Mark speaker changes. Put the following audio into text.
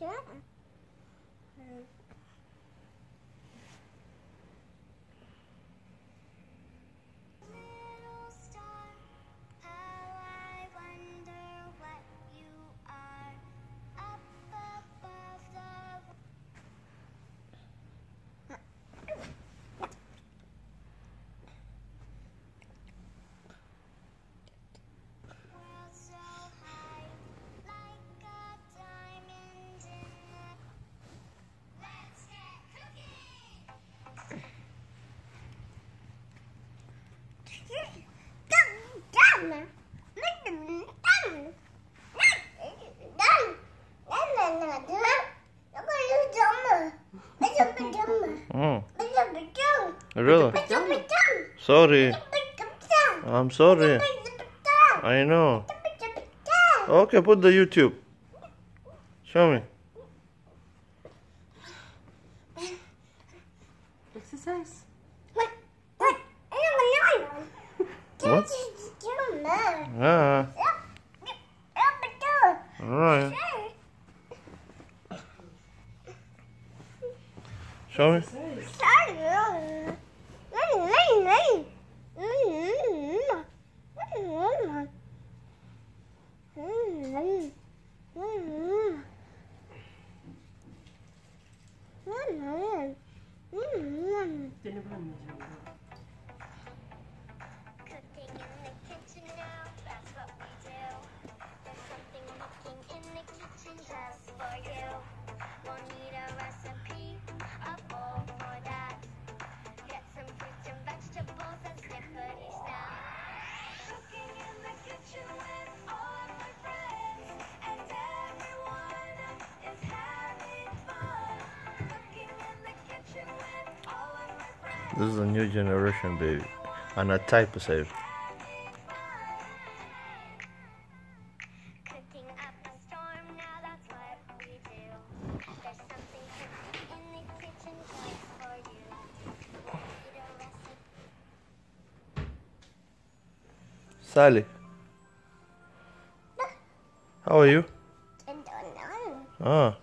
Speaker 1: Sure. Oh. Really? Sorry. I'm sorry. I know. Okay, put the YouTube. Show me.
Speaker 2: Exercise.
Speaker 1: What? Ah, alright. Show me.
Speaker 2: Exercise.
Speaker 1: This is a new generation, baby. And a type of save.
Speaker 3: Cooking up a storm, now that's what we do. There's something cooking in the kitchen just for you. We'll need a recipe.
Speaker 1: Sally. How are you? Ah,